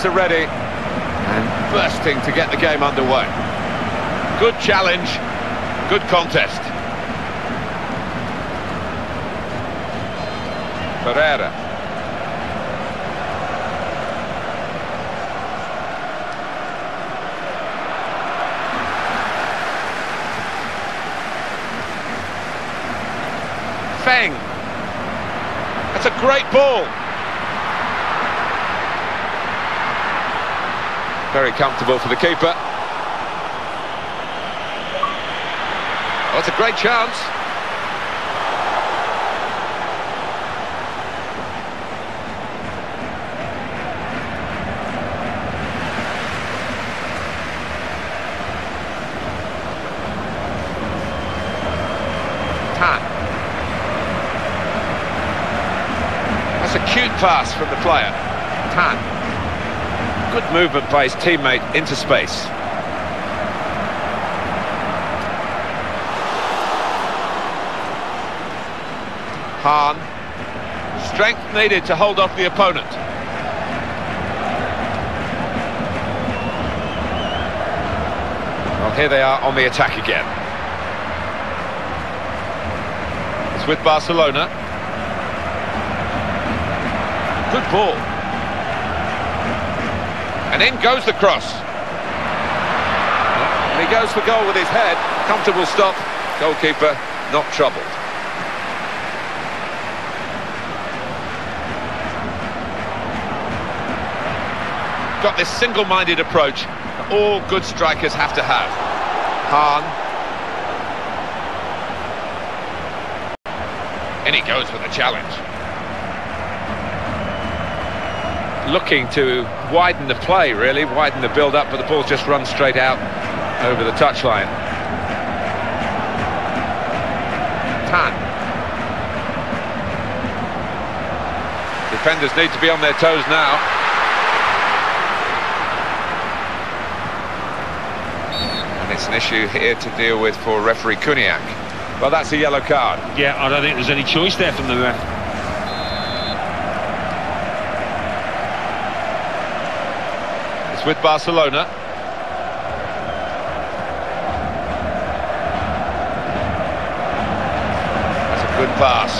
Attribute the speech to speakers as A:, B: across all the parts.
A: teams are ready and bursting to get the game underway. Good challenge, good contest. Pereira. Feng. That's a great ball. Very comfortable for the keeper. Oh, it's a great chance. That's a cute pass from the player. Tan. Good movement by his teammate into space. Hahn. Strength needed to hold off the opponent. Well, here they are on the attack again. It's with Barcelona. Good ball. And in goes the cross. And he goes for goal with his head. Comfortable stop. Goalkeeper not troubled. Got this single-minded approach that all good strikers have to have. Hahn. In he goes for the challenge. Looking to widen the play, really, widen the build-up, but the ball just runs straight out over the touchline. Tan. Defenders need to be on their toes now. And it's an issue here to deal with for referee Kuniak. Well, that's a yellow card.
B: Yeah, I don't think there's any choice there from the ref.
A: It's with Barcelona. That's a good pass.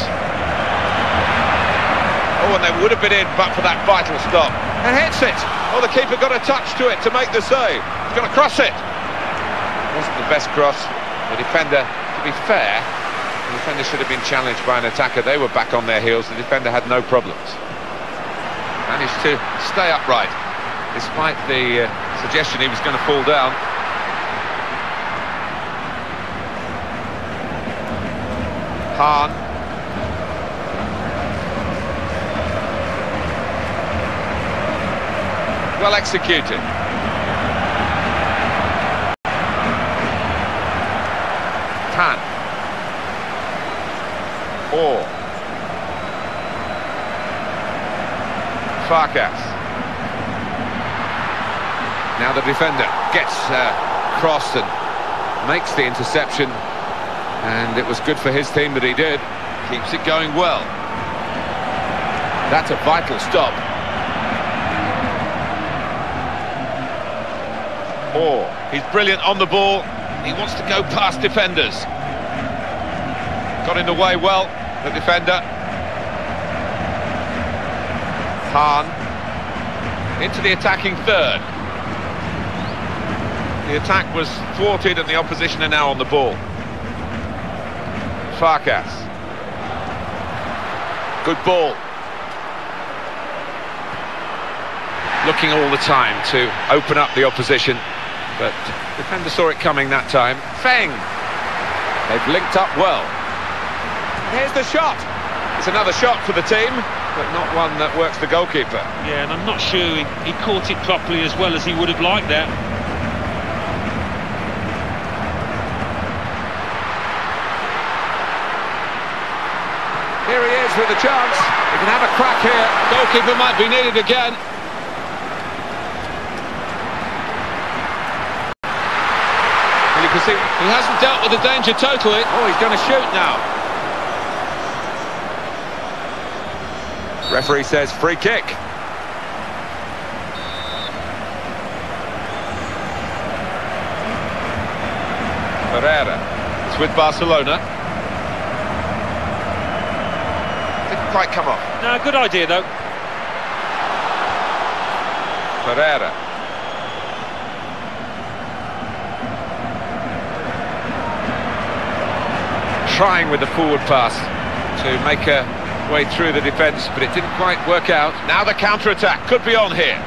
A: Oh, and they would have been in but for that vital stop. And hits it. Oh, the keeper got a touch to it to make the save. He's going to cross it. Wasn't the best cross. The defender, to be fair, the defender should have been challenged by an attacker. They were back on their heels. The defender had no problems. Managed to stay upright despite the uh, suggestion he was going to fall down. Hahn. Well executed. Tan. Or. Farkas. Now the defender gets uh, crossed and makes the interception. And it was good for his team that he did. Keeps it going well. That's a vital stop. Or he's brilliant on the ball. He wants to go past defenders. Got in the way well, the defender. Hahn into the attacking third. The attack was thwarted and the opposition are now on the ball. Farkas. Good ball. Looking all the time to open up the opposition, but defender saw it coming that time. Feng. They've linked up well. Here's the shot. It's another shot for the team, but not one that works the goalkeeper.
B: Yeah, and I'm not sure he, he caught it properly as well as he would have liked that.
A: With a chance. He can have a crack here. Goalkeeper might be needed again. And you can see he hasn't dealt with the danger totally. Oh, he's going to shoot now. Referee says free kick. Pereira. It's with Barcelona. Quite come off.
B: No, good idea though.
A: Herrera. Trying with the forward pass to make a way through the defence, but it didn't quite work out. Now the counter-attack could be on here.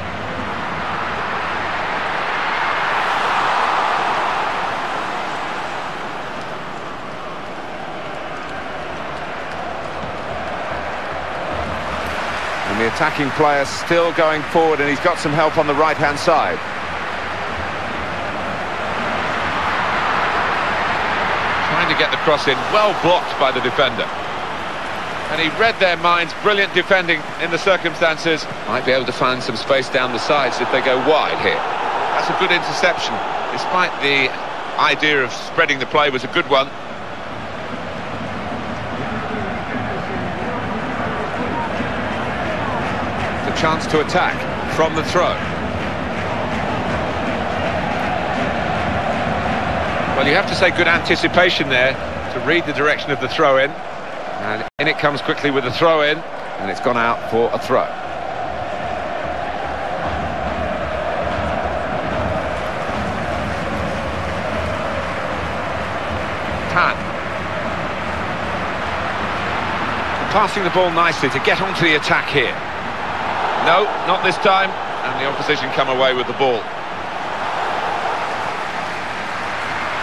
A: Attacking player still going forward, and he's got some help on the right-hand side. Trying to get the cross in, well blocked by the defender. And he read their minds, brilliant defending in the circumstances. Might be able to find some space down the sides if they go wide here. That's a good interception, despite the idea of spreading the play was a good one. Chance to attack from the throw. Well, you have to say good anticipation there to read the direction of the throw-in. And in it comes quickly with the throw-in, and it's gone out for a throw. Tan. Passing the ball nicely to get onto the attack here. No, not this time, and the opposition come away with the ball.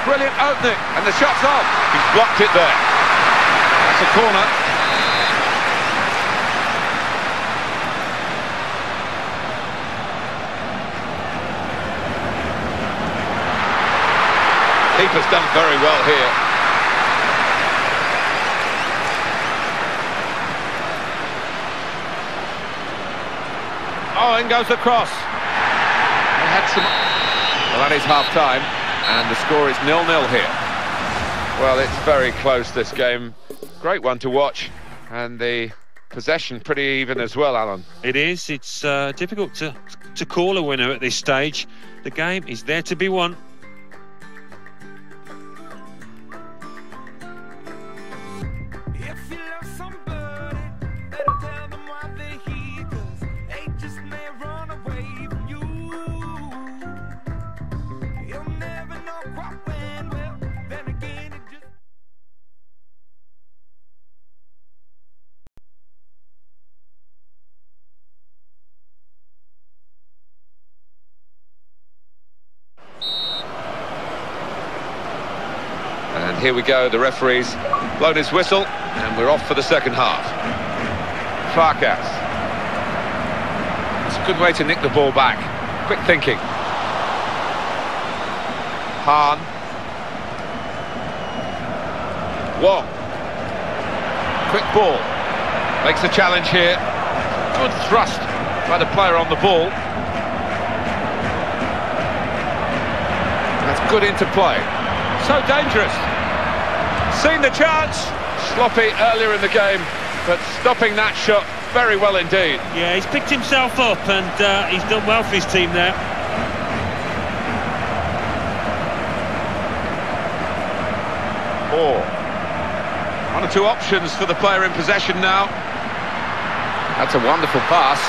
A: Brilliant opening, and the shot's on. He's blocked it there. That's a corner. Keeper's done very well here. Oh, in goes the cross. They had some... Well, that is half-time, and the score is nil-nil here. Well, it's very close, this game. Great one to watch, and the possession pretty even as well, Alan.
B: It is. It's uh, difficult to to call a winner at this stage. The game is there to be won.
A: And here we go, the referee's blown his whistle, and we're off for the second half. Farkas. It's a good way to nick the ball back. Quick thinking. Hahn. Wong. Quick ball. Makes a challenge here. Good thrust by the player on the ball. That's good interplay. So dangerous. Seen the chance. Sloppy earlier in the game, but stopping that shot very well indeed.
B: Yeah, he's picked himself up and uh, he's done well for his team there.
A: Or one or two options for the player in possession now. That's a wonderful pass.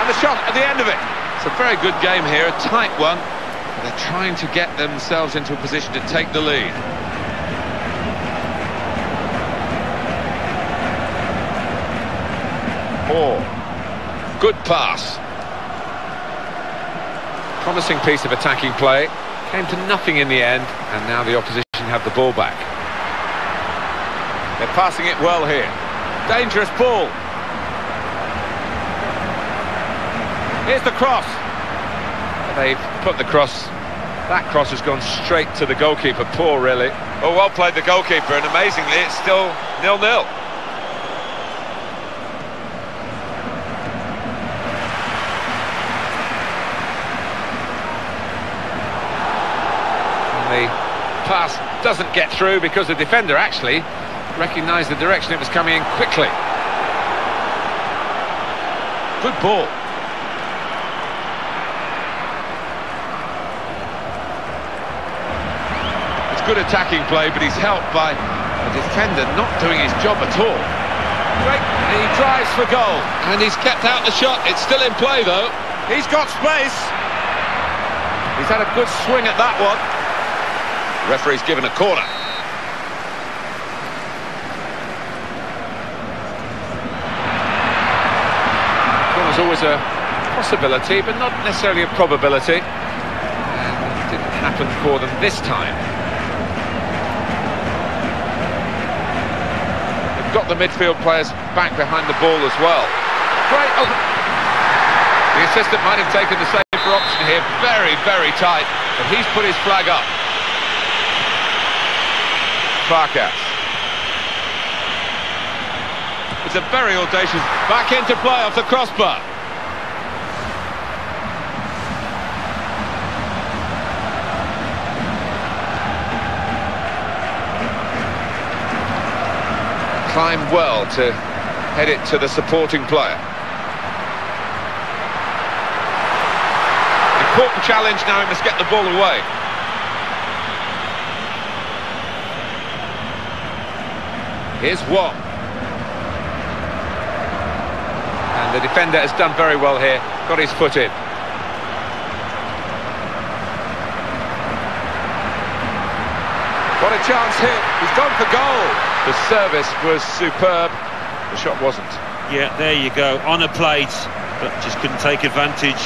A: And the shot at the end of it. It's a very good game here, a tight one. They're trying to get themselves into a position to take the lead. Or good pass. Promising piece of attacking play. Came to nothing in the end, and now the opposition have the ball back. They're passing it well here. Dangerous ball. Here's the cross. They've put the cross. That cross has gone straight to the goalkeeper. Poor, really. Oh, well played the goalkeeper, and amazingly, it's still nil-nil. The pass doesn't get through because the defender actually recognised the direction it was coming in quickly. Good ball. It's good attacking play, but he's helped by a defender not doing his job at all. Great, he drives for goal, and he's kept out the shot. It's still in play, though. He's got space. He's had a good swing at that one. Referee's given a corner. Corner's always a possibility, but not necessarily a probability. And it didn't happen for them this time. Got the midfield players back behind the ball as well. Great. Oh. The assistant might have taken the safer option here. Very, very tight. But he's put his flag up. Farkas. It's a very audacious back into play off the crossbar. Climbed well to head it to the supporting player. Important challenge now, he must get the ball away. Here's Wong. And the defender has done very well here, got his foot in. What a chance here, he's gone for goal. The service was superb, the shot wasn't.
B: Yeah, there you go. On a plate, but just couldn't take advantage.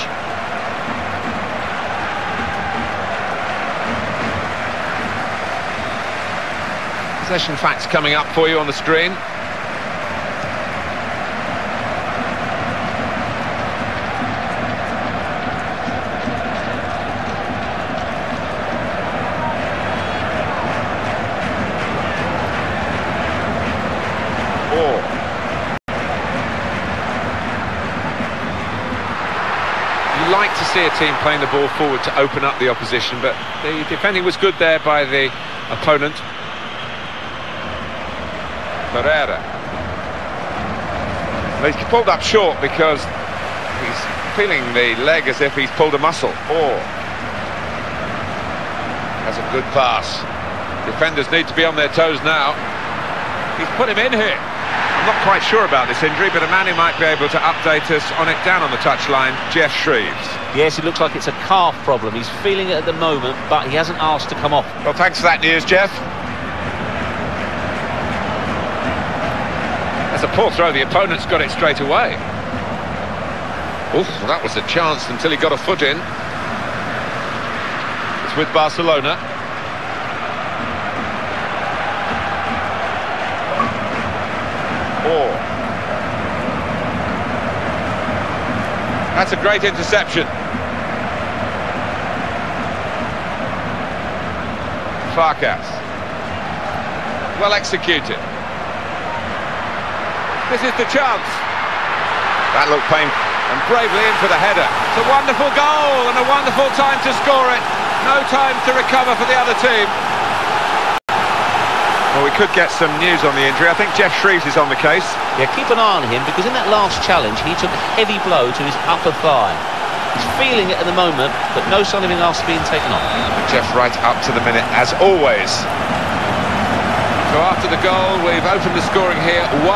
A: Possession facts coming up for you on the screen. Four. You like to see a team playing the ball forward to open up the opposition, but the defending was good there by the opponent. Pereira. He's pulled up short because he's feeling the leg as if he's pulled a muscle. Or has a good pass. Defenders need to be on their toes now. He's put him in here. I'm not quite sure about this injury, but a man who might be able to update us on it down on the touchline, Geoff Shreeves.
C: Yes, it looks like it's a calf problem. He's feeling it at the moment, but he hasn't asked to come off.
A: Well, thanks for that news, Geoff. That's a poor throw. The opponent's got it straight away. Oof, well, that was a chance until he got a foot in. It's with Barcelona. Or. That's a great interception. Farkas. Well executed. This is the chance. That looked painful. And bravely in for the header. It's a wonderful goal and a wonderful time to score it. No time to recover for the other team. Well, we could get some news on the injury. I think Geoff Shreeves is on the case.
C: Yeah, keep an eye on him because in that last challenge he took a heavy blow to his upper thigh. He's feeling it at the moment, but no sign of him else being taken off.
A: Geoff right up to the minute, as always. So after the goal, we've opened the scoring here 1-0.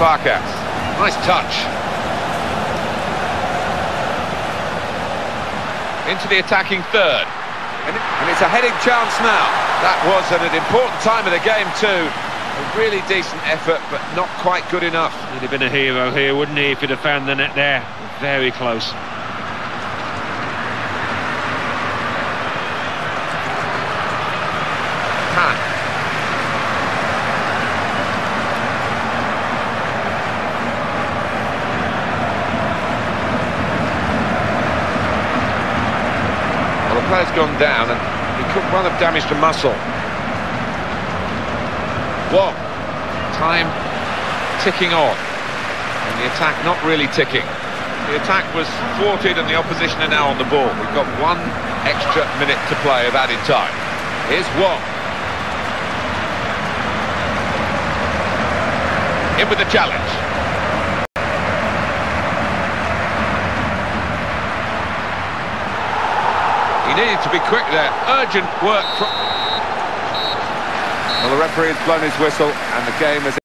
A: Farkas. Nice touch. Into the attacking third. And, and it's a heading chance now. That was at an important time of the game too. A really decent effort, but not quite good enough.
B: He'd have been a hero here, wouldn't he, if he'd have found the net there? Very close.
A: Well, the player's gone down and he could well have damaged a muscle. Whoa. Time ticking on. And the attack not really ticking. The attack was thwarted and the opposition are now on the ball. We've got one extra minute to play of added time. Here's Wong. In with the challenge. He needed to be quick there. Urgent work. From... Well, the referee has blown his whistle, and the game has